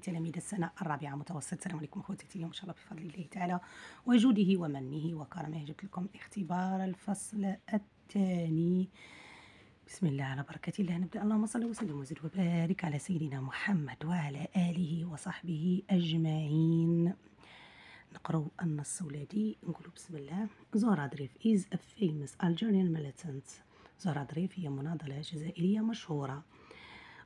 تلاميذ السنة الرابعة متوسط. السلام عليكم أخوتي اليوم إن شاء الله بفضل الله تعالى وجوده ومنه وكرمه. جبت لكم اختبار الفصل الثاني. بسم الله على بركة الله. نبدأ. اللهم صل وسلم وزد وبارك على سيدنا محمد وعلى آله وصحبه أجمعين. نقرأ النص ولادي نقول بسم الله. زهرة دريف is a famous Algerian militant. زهرة دريف هي مناضلة جزائرية مشهورة.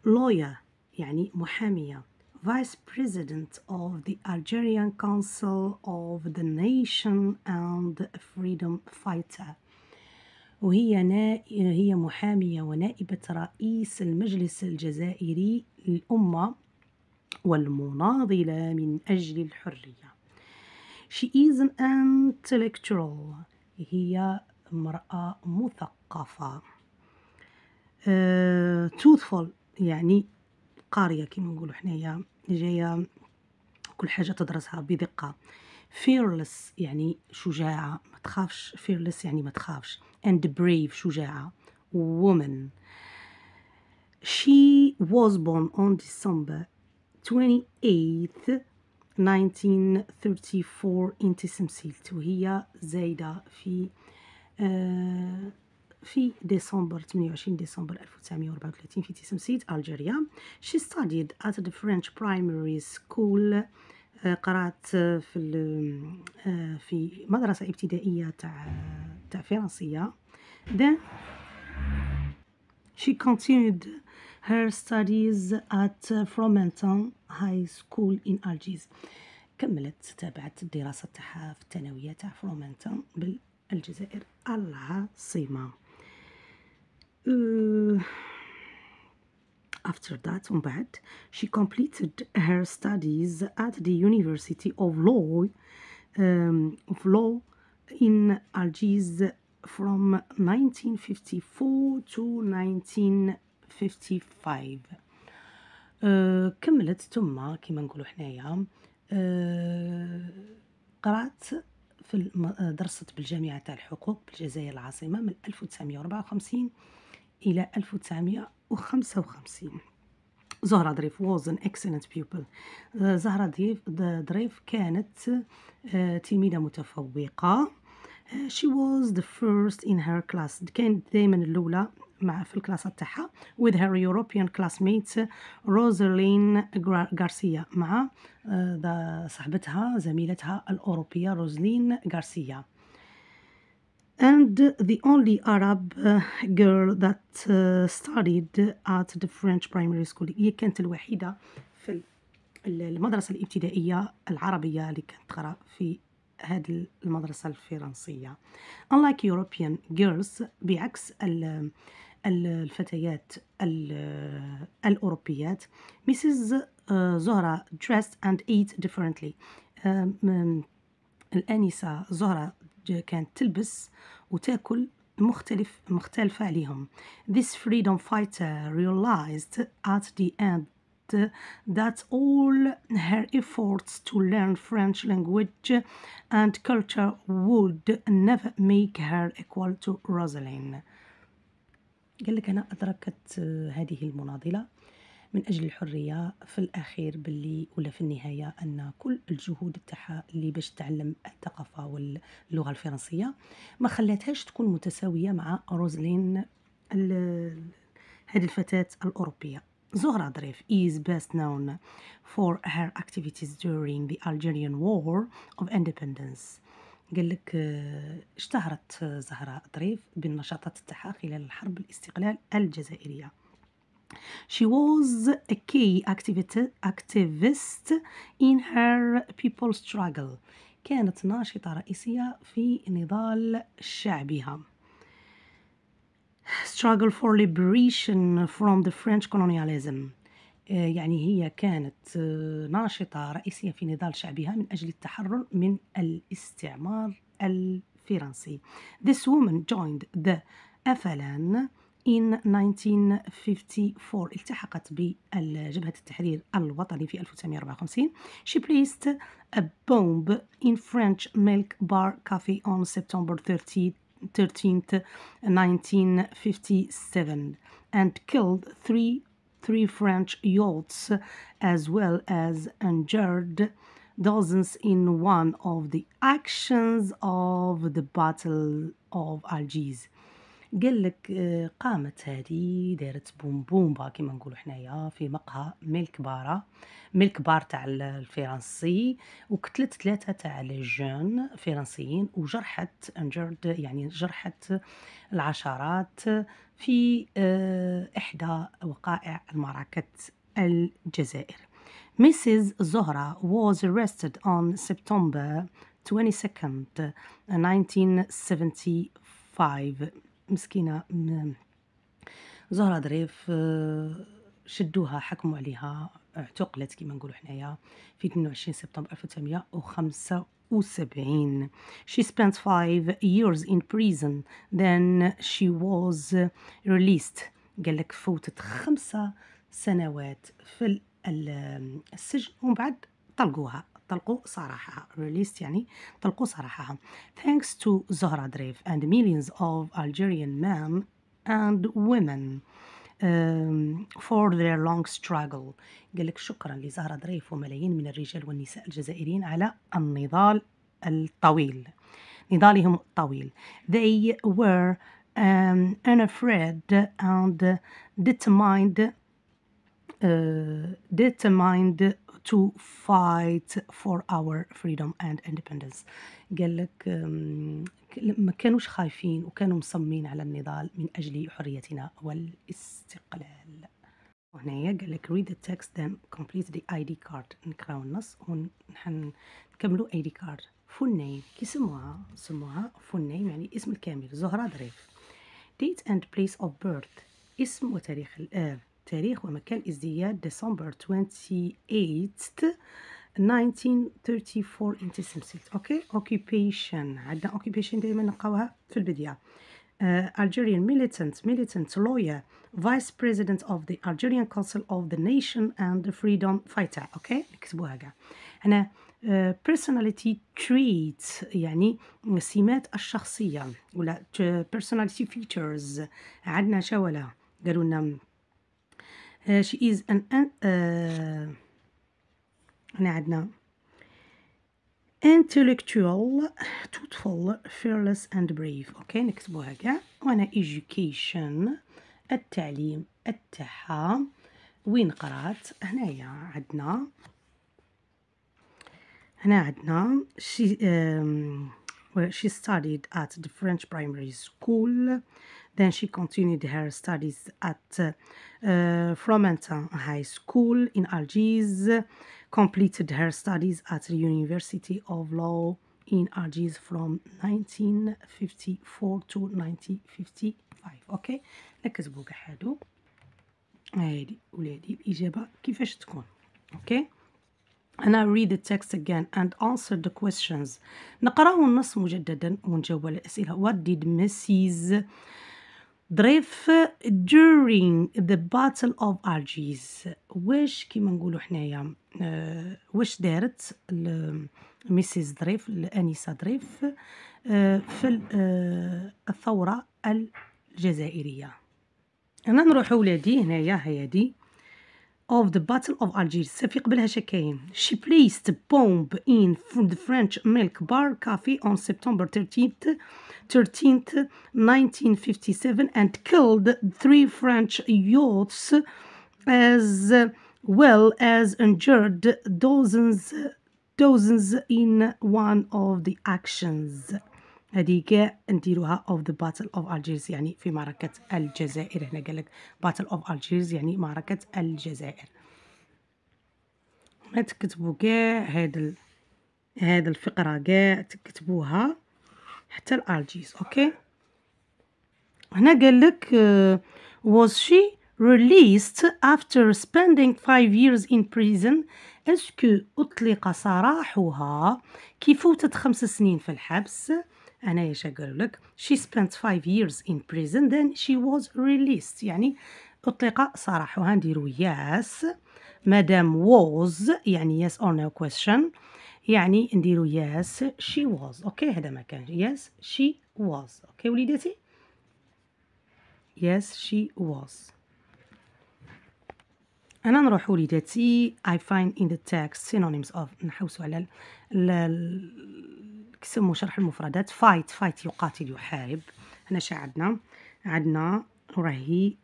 Lawyer يعني محامية. Vice President of the Algerian Council of the Nation and Freedom Fighter وهي نا... هي محامية ونائبة رئيس المجلس الجزائري للأمة والمناضلة من أجل الحرية She is an intellectual هي امرأة مثقفة uh, truthful يعني قارية كما نقولوا حنايا جاية كل حاجة تدرسها بدقة. Fearless يعني شجاعة ما تخافش. Fearless يعني ما تخافش. And brave شجاعة. Woman. She was born on December 28th 1934 in تسمسيلت وهي زايدة في آه في ديسمبر 28 ديسمبر 1934 في تسمسيت ألجيريا. She studied at the French primary school. قرأت في في مدرسة ابتدائية تاع تاع فرنسية. Then she continued her studies at Fromentin High School in Algiers. كملت تابعت الدراسة تاعها في الثانوية تاع فرومنتون بالجزائر العاصمة. After that ومن بعد she completed her studies at the University of Law um, of Law in Algiers from 1954 to 1955 uh, كملت ثم كما نقولوا حنايا uh, قرأت في. درست بالجامعة تاع الحقوق بالجزائر العاصمة من 1954 إلى 1955 زهرة ظريف was an excellent pupil. زهرة ظريف كانت تلميذة متفوقة. she was the first in her class. كانت دائما الأولى مع في الكلاس تاعها with her European classmate روزالين غارسيا مع صاحبتها زميلتها الأوروبية روزلين غارسيا and the only Arab uh, girl that uh, studied at the French primary school هي كانت الوحيدة في المدرسة الابتدائية العربية اللي كانت تقرأ في هذه المدرسة الفرنسية unlike European girls بعكس الفتيات الأوروبيات Mrs. زهرة dressed and ate differently الآنسة زهرة كانت تلبس وتاكل مختلف مختلفة عليهم This freedom fighter realized at the end that all her efforts to learn French language and culture would never make her equal to Rosalind. قال لك أنا أدركت هذه المناضلة من أجل الحرية في الأخير باللي ولا في النهاية أن كل الجهود تاعها اللي باش تعلم الثقافة واللغة الفرنسية ما خلاتهاش تكون متساوية مع روزلين هذه الفتاة الأوروبية. زهرة ظريف is best known for her activities during the Algerian War of Independence. قال لك اشتهرت زهرة ظريف بالنشاطات تاعها خلال الحرب الاستقلال الجزائرية. She was a key activist in her people struggle. كانت ناشطة رئيسية في نضال شعبها. Struggle for liberation from the French colonialism. يعني هي كانت ناشطة رئيسية في نضال شعبها من أجل التحرر من الاستعمار الفرنسي. This woman joined the FLN in 1954 التحقت بجبهة التحرير الوطني في 1954 She placed a bomb in French Milk Bar Cafe on September 30, 13th 1957 and killed three three French yachts as well as injured dozens in one of the actions of the Battle of Algiers قال لك آه، قامت هذه دارت بوم بومبا كيما نقولوا حنايا في مقهى من الكبارة من الكبار تاع الفرنسي وقتلت ثلاثة تاع لي جون فرنسيين وجرحت أنجرد يعني جرحت العشرات في آه، إحدى وقائع معركة الجزائر Mrs. Zohra was arrested on September 22nd, 1975 مسكينة زهرة ظريف آه، شدوها حكموا عليها اعتقلت كما نقولوا حنايا في 22 سبتمبر 1975 she spent five years in prison. Then she was released. قال لك فوتت خمسة سنوات في السجن ومن بعد طلقوها. طلقوا سراحها released يعني طلقوا سراحها thanks to Zohra Dreif and millions of Algerian men and women um, for their long struggle قال لك شكرا لزهرة دريف وملايين من الرجال والنساء الجزائريين على النضال الطويل نضالهم الطويل they were um, unafraid and determined uh, determined to fight for our freedom and independence. قال لك ما كانوش خايفين وكانوا مصممين على النضال من أجل حريتنا والاستقلال. وهنايا قال لك read the text then complete the ID card. نقراو النص ونكملوا ID card. full name كي سموها؟ سموها full name يعني اسم الكامل زهرة ظريف. Date and place of birth اسم وتاريخ الآب تاريخ ومكان ازدياد ديسمبر 28 1934 انت سمسيت okay occupation عندنا occupation دائما نلقاوها في البدايه uh, Algerian militant militant lawyer vice president of the Algerian Council of the Nation and the freedom fighter okay نكتبوها كاع هنا uh, personality traits يعني سمات الشخصية ولا personality features عندنا شولا قالوا لنا uh, she is an uh, هنا عندنا intellectual truthful fearless and brave أوكي نكتبوها كاع وأنا education التعليم التاعها وين قرات هنايا عندنا هنا عندنا she um, well, she studied at the French primary school then she continued her studies at uh, Fromentin High School in Algiers, completed her studies at the University of Law in Algiers from 1954 to 1955 اوكي نكتبوا كحادو هادي ولادي الإجابة كيفاش تكون اوكي أنا read the text again and answer the questions نقرأ النص مجددا ونجاوب على الأسئلة What did Mrs. ضريف during the battle of Algiers واش كيما نقولوا حنايا؟ آه واش دارت ميسيس ضريف الانسه ضريف آه في آه الثورة الجزائرية. أنا نروح ولادي هنايا هيادي of the Battle of Algiers في قبلها شكاين she placed a bomb in the French milk bar cafe on September 13th 13th 1957 and killed three French youths as well as injured dozens dozens in one of the actions هذه كاع نديروها of the battle of Algiers يعني في معركة الجزائر. هنا قال لك battle of Algiers يعني معركة الجزائر. ما تكتبوا كاع هاد ال... هاد الفقرة كاع تكتبوها حتى الألجيز أوكي؟ هنا قال لك uh, was she released after spending five years in prison est-ce que أطلق سراحها؟ كي فوتت خمس سنين في الحبس؟ أنا أقول لك she spent five years in prison then she was released يعني أطلق سراحها نديرو yes madame was يعني yes or no question يعني نديرو yes she was okay هذا ما كان yes she was okay وليداتي yes she was أنا نروح وليداتي I find in the text synonyms of نحوسوا على ال ال كسمو شرح المفردات. fight fight يقاتل يحارب. هنا شا عندنا راهي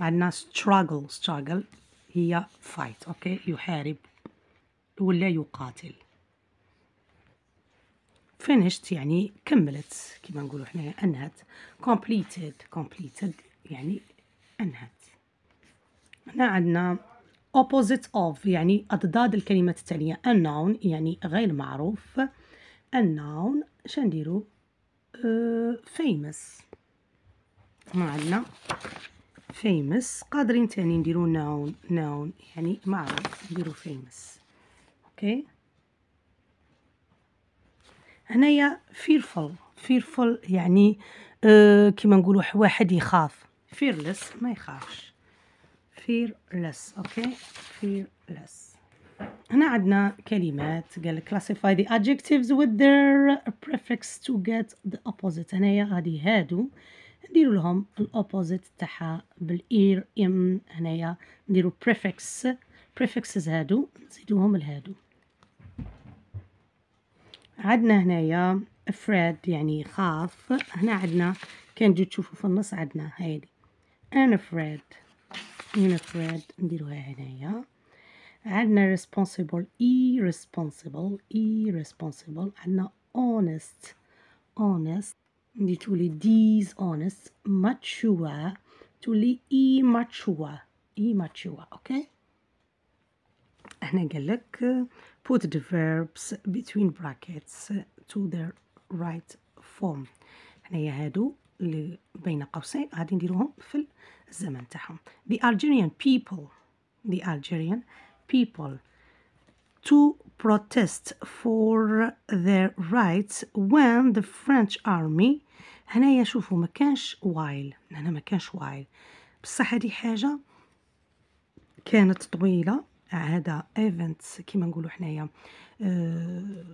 عندنا struggle struggle. هي fight أوكي يحارب ولا يقاتل. Finished يعني كملت. كما نقولوا حنا أنهت. Completed completed يعني أنهت. هنا عندنا opposite of يعني أضداد الكلمات التالية. Unknown يعني غير معروف. Unknown شنديرو uh, famous. ما عندنا famous. قادرين تاني نديرو known known يعني معروف. نديرو famous. أوكي هنايا fearful. Fearful يعني uh, كيما نقولوا واحد يخاف. Fearless ما يخافش. Fearless. okay fearless. هنا عندنا كلمات. قال classify the adjectives with their prefix to get the opposite. هنايا غادي هادو. نديرو لهم ال opposite تاعها بالإير إم. هنايا نديرو prefix. Prefixes هادو. نزيدوهم لهادو. عندنا هنايا afraid يعني خاف. هنا عندنا كان تشوفوا في النص عندنا هايدي unafraid unafraid نديروها هنايا عندنا responsible irresponsible irresponsible عندنا honest honest ندي تولي dishonest mature تولي immature immature أوكي هنا قال لك put the verbs between brackets to their right form هنايا هادو اللي بين قوسين غادي نديروهم في الزمن تاعهم the Algerian people the Algerian people to protest for their rights when the French army هنايا شوفوا ما كانش وايل. هنا ما كانش وايل. بصح هذه حاجة كانت طويلة. هذا event كيما نقولوا حنايا أه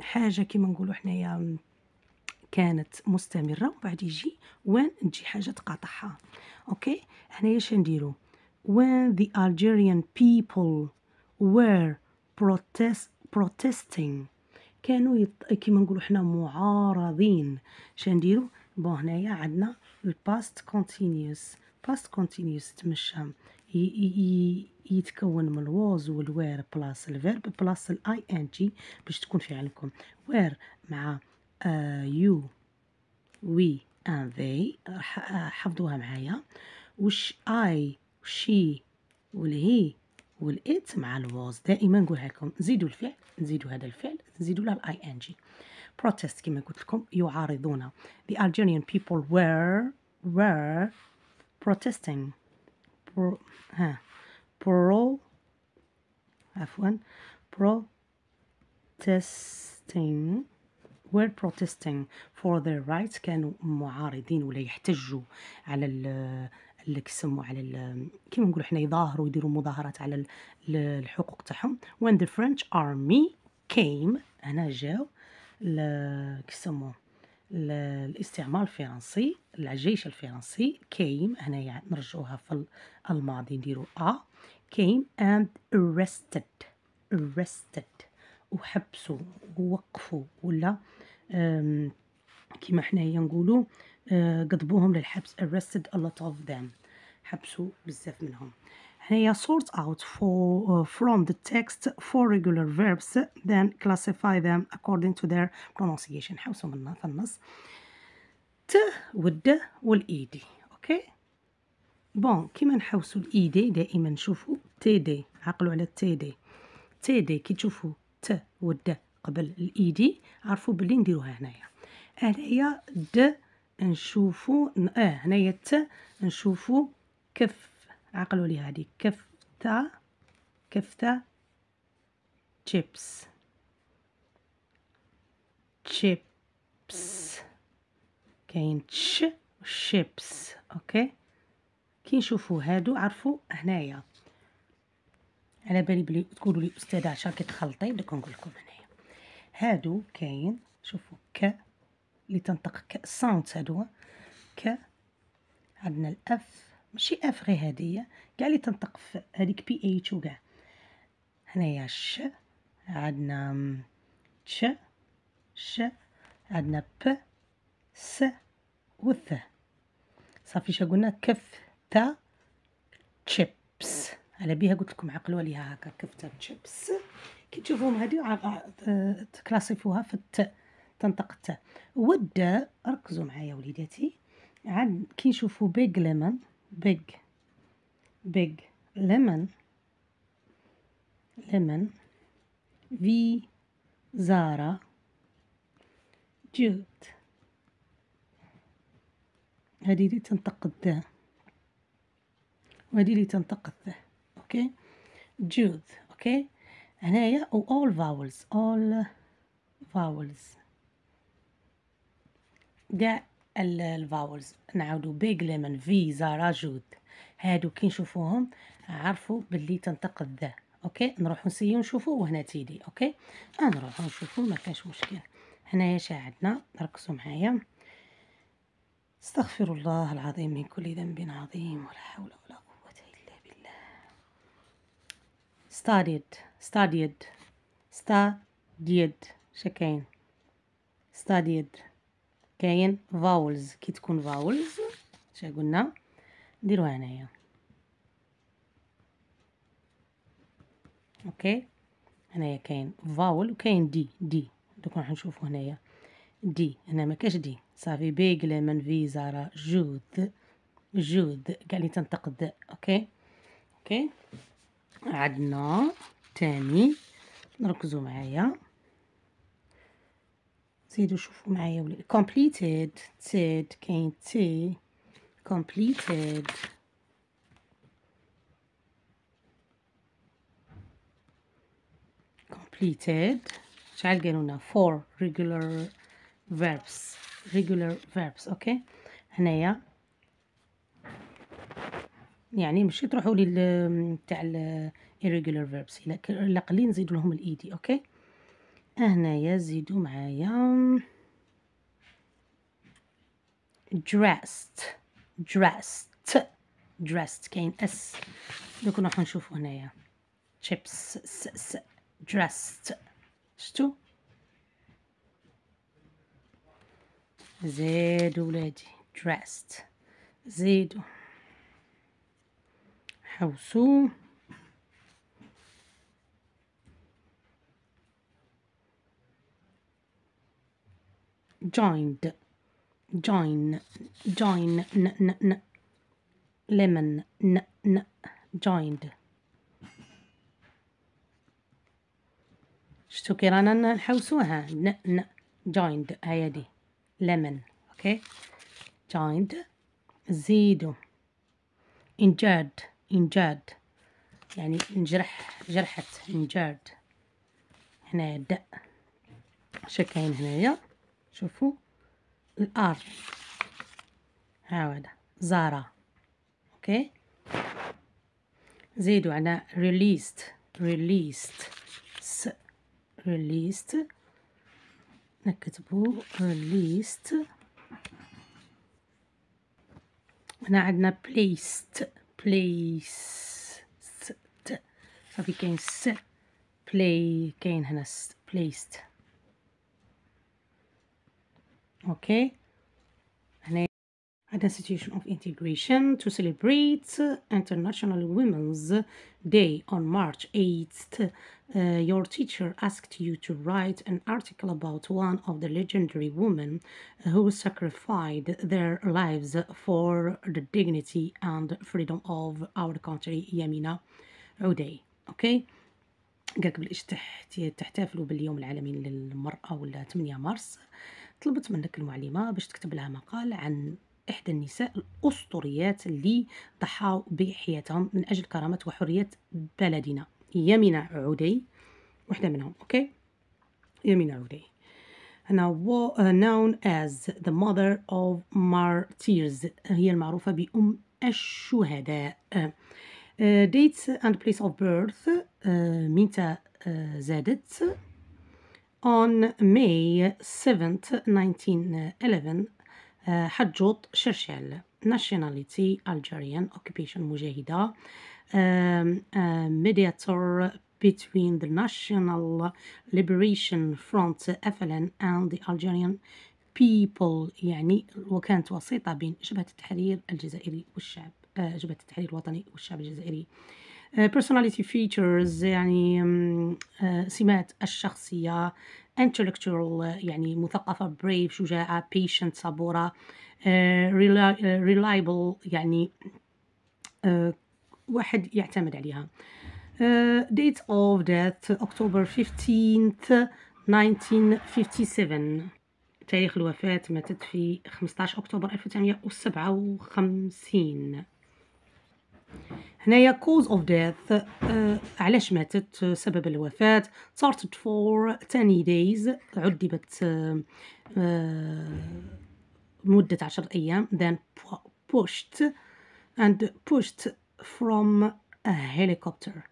حاجة كيما نقولوا حنايا كانت مستمرة. وبعد يجي وين؟ تجي حاجة تقاطعها. okay؟ هنايا شنديرو. When the Algerian people were protest protesting. كانوا يط... كيما نقولوا حنا معارضين. شنديرو bon هنايا عندنا ال past continuous past continuous تمشى. يتكون من ال was وال were plus ال verb plus ال ing باش تكون في علمكم were مع you we and they حفظوها معايا. وش I she وال he وال it مع ال was دائما نقولها لكم زيدوا الفعل نزيدوا هذا الفعل نزيدوا له ال ing protest كما قلت لكم يعارضون the Algerian people were were protesting. Pro ها pro عفوا protesting. Were protesting for their rights كانوا معارضين ولا يحتجوا على اللي كيسموا على كيما نقولوا حنا يظاهروا يديروا مظاهرات على الحقوق تاعهم. When the French army came هنا جاو كيسموا الاستعمار الفرنسي الجيش الفرنسي came هنايا نرجعوها في الماضي نديرو ا came and arrested arrested. وحبسوا ووقفوا ولا كيما حنايا نقولوا قضبوهم للحبس arrested a lot of them. حبسوا بزاف منهم. هنايا sort out for, uh, from the text four regular verbs then classify them according to their pronunciation. حوسوا منا في النص. t وال d وال id okay bon كيما نحوسوا ال id دائما نشوفوا t d عقلوا على t d. t d كي تشوفوا t وال d قبل ال id عرفوا باللي نديروها هنايا. هنايا د نشوفوا آه هنايا ت نشوفوا كف. عقلوا لي هذه كفته كفته chips. chips. كاين تش شيبس أوكي. كي نشوفوا هادو عرفوا هنايا. على بالي بلي تقولوا لي أستاذة عشان كتخلطي بدك نقول لكم هنايا. هادو كاين شوفوا ك اللي تنطق ك ساوندز هادو ك عندنا الأف ماشي أف غير هادي كاع اللي تنطق في هذيك بي اتش وكاع هنايا ش عندنا تش ش عندنا ب س وث صافي شا قلنا؟ كف تا تشيبس على بها قلت لكم عقلوا عليها هكا كف تا تشيبس كي تشوفوهم هادي تكلاسيفوها في الت تنطق الت. والداء ركزوا معايا وليداتي. عاد كي نشوفو بيج ليمون بيج بيج ليمون ليمون في زارا جود هذه اللي تنطق الذا وهذه اللي تنطق الذا أوكي؟ جود أوكي؟ هنايا و all vowels all vowels. كاع الفاولز نعاودو ليمون في زارا جود هادو كي نشوفوهم عرفوا باللي تنطق الذا أوكي؟ نروحو نسيو نشوفو وهنا تيدي أوكي؟ نروحو نشوفو ما كاش مشكل. هنايا شا عندنا ركزوا معايا. استغفر الله العظيم من كل ذنب عظيم ولا حول ولا studied studied studied شكاين. studied كاين vowels. كي تكون vowels شا قلنا؟ نديروها هنايا. أوكي؟ هنايا كاين فاول وكاين دي دي دوك راح نشوفو هنايا. دي هنا ما كاش دي صافي. بيغلي من فيزا راه جود جود كاع اللي تنطق د أوكي؟ أوكي؟ عندنا تاني. نركزوا معايا. زيدوا شوفوا معايا completed. تيد كاين تي completed. Completed. شحال قالوا لنا four regular verbs. Regular verbs okay هنايا. يعني ماشي تروحوا لي تاع irregular verbs. إلا قليل نزيدوا لهم ال ed okay? هنايا زيدوا معايا. Dressed. Dressed. Dressed. كاين s دوك نروحو نشوفو هنايا. Chips. س س dressed. شتو زيدوا ولادي. Dressed. زيدوا حوسوا joined join join n n n lemon n n joined شتو كي رانا نحوسوها ن ن joined هيا دي lemon أوكي joined زيدو injured injured يعني نجرح جرحت injured هنا د شكاين هنايا. شوفوا الآر. هاودا زارا. أوكي. زيدوا على released released. س released. نكتبوا released. هنا عندنا placed. Placed صافي كاين س play كاين هنا placed أوكي هنا هذا situation of integration to celebrate International Women's Day on March 8th. Uh, your teacher asked you to write an article about one of the legendary women who sacrificed their lives for the dignity and freedom of our country, Yamina Uday. Okay? قالك بليش تحتفلوا باليوم العالمي للمرأة ولا 8 مارس طلبت منك المعلمة باش تكتب لها مقال عن إحدى النساء الأسطوريات اللي ضحوا بحياتهم من أجل كرامة وحرية بلدنا يمينة عودي واحدة منهم أوكي يمينة عودي هنا known as the mother of martyrs هي المعروفة بأم الشهداء uh, dates and place of birth uh, متى uh, زادت on May 7th 1911 حجوط شرشال nationality Algerian occupation مجاهدة um, mediator between the National Liberation Front FLN and the Algerian people يعني وكانت وسيطة بين جبهة التحرير الجزائري والشعب جبهة التحرير الوطني والشعب الجزائري personality features يعني سمات الشخصية intellectual يعني مثقفة brave شجاعة patient صبورة reliable يعني واحد يعتمد عليها. Date of death October 15th 1957 تاريخ الوفاة ماتت في 15 أكتوبر 1957 هنايا cause of death uh, علاش ماتت؟ سبب الوفاة. Started for 10 days عذبت uh, uh, مدة عشر أيام. Then pushed and pushed from a helicopter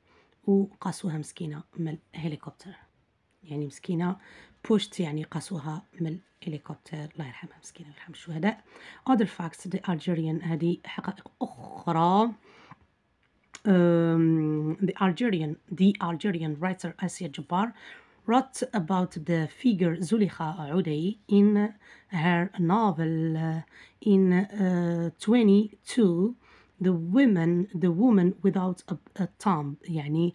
وقاسوها مسكينة من الهليكوبتر يعني مسكينة pushed يعني قاسوها من الهليكوبتر الله يرحمها مسكينة ويرحم الشهداء other facts the Algerian هذه حقائق أخرى um, the Algerian the Algerian writer Asia Jabbar wrote about the figure Zulikha Udai in her novel uh, in uh, 22 the woman the woman without a, a tomb يعني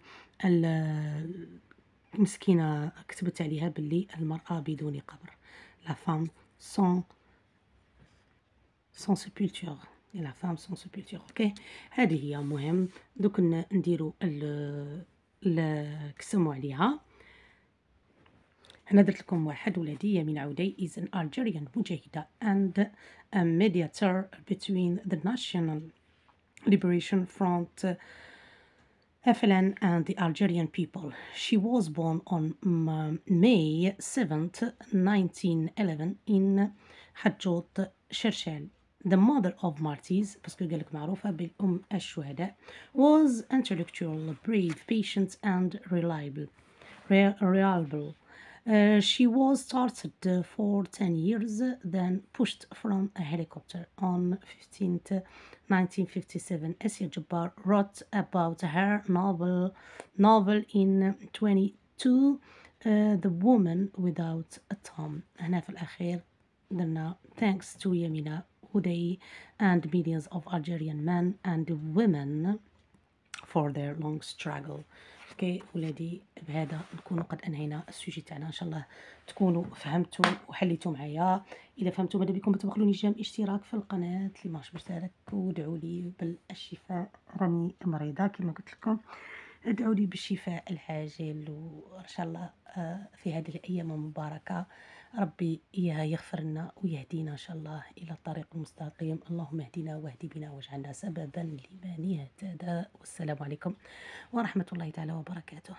المسكينة كتبت عليها باللي المرأة بدون قبر. La femme sans sans sépulture. La femme sans sépulture okay هذه هي مهم. دوك نديرو الكسمو عليها. هنا درت لكم واحد ولادي يمينة عوداي. Is an Algerian مجاهدة and a mediator between the National Liberation Front FLN and the Algerian people. She was born on May 7th, 1911 in Hadjot Shershel the mother of martyrs باسكو قالك معروفة بالأم الشهداء was intellectual, brave, patient and reliable. reliable. Uh, she was started for 10 years, then pushed from a helicopter. On 15th 1957, Asia Jabbar wrote about her novel, novel in 22, uh, The Woman Without a Tomb. هنا في الأخير درنا thanks to Yamina Uday and millions of Algerian men and women for their long struggle أوكي ولادي بهذا نكونوا قد أنهينا ال sujet تاعنا. إن شاء الله تكونوا فهمتوا وحليتوا معايا. إذا فهمتوا ماذا بكم تبخلوني j'aime اشتراك في القناة. اللي ماش مشترك ودعوا لي بالشفاء. راني مريضة كما قلت لكم. ادعوا لي بالشفاء العاجل. وإن شاء الله آه، في هذه الأيام المباركه ربي يغفر لنا ويهدينا إن شاء الله إلى الطريق المستقيم. اللهم اهدنا واهد بنا واجعلنا سببا لمن يهتدى والسلام عليكم ورحمة الله تعالى وبركاته.